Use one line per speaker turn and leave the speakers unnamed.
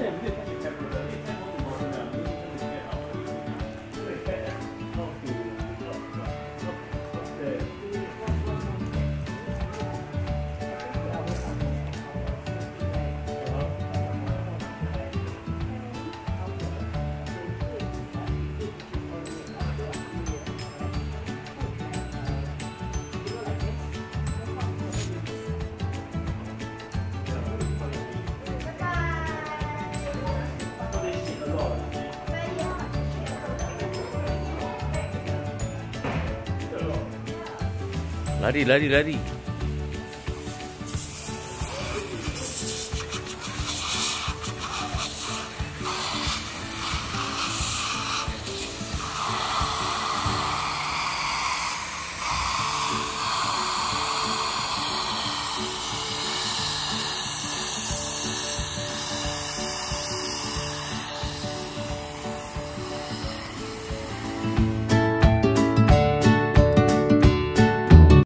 现在有开越窄。
Lari, lari, lari.